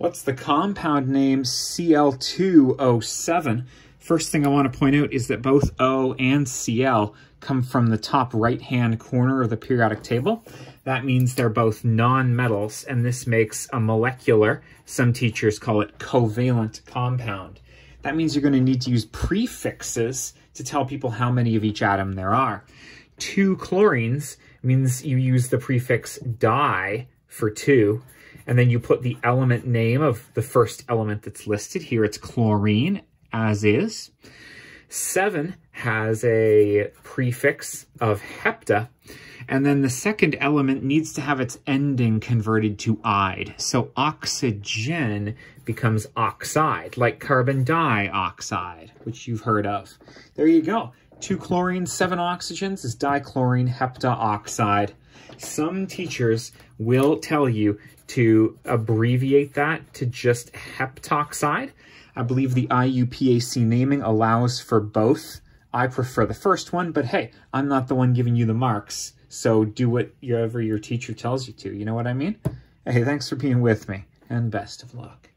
What's the compound name Cl2O7? First thing I want to point out is that both O and Cl come from the top right-hand corner of the periodic table. That means they're both non-metals, and this makes a molecular, some teachers call it covalent compound. That means you're going to need to use prefixes to tell people how many of each atom there are. Two chlorines means you use the prefix di for two, and then you put the element name of the first element that's listed. Here it's chlorine, as is. Seven has a prefix of hepta, and then the second element needs to have its ending converted to ide. So oxygen becomes oxide, like carbon dioxide, which you've heard of. There you go. Two chlorines, seven oxygens is dichlorine heptaoxide. Some teachers will tell you to abbreviate that to just heptoxide. I believe the IUPAC naming allows for both. I prefer the first one, but hey, I'm not the one giving you the marks. So do whatever your teacher tells you to. You know what I mean? Hey, thanks for being with me, and best of luck.